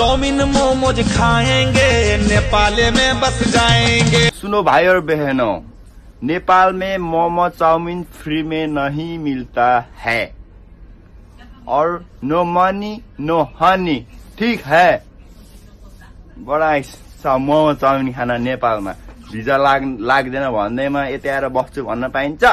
Chowmein momos खाएंगे नेपाल में बस जाएंगे। सुनो भाई और बहनों नेपाल में मोमो चाउमीन फ्री में नहीं मिलता है। और नो मनी नो हनी ठीक है? बडा मोमो चाउमिन खान नेपालमा। भिजा लाग लाग्दैन भन्दैमा यति आएर बस्छु भन्न पाइन्छ।